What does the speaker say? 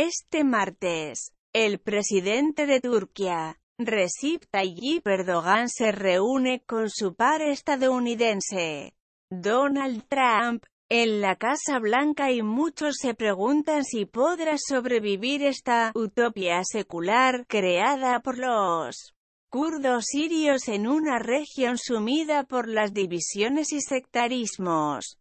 Este martes, el presidente de Turquía, Recep Tayyip Erdogan se reúne con su par estadounidense, Donald Trump, en la Casa Blanca y muchos se preguntan si podrá sobrevivir esta utopía secular creada por los kurdos sirios en una región sumida por las divisiones y sectarismos.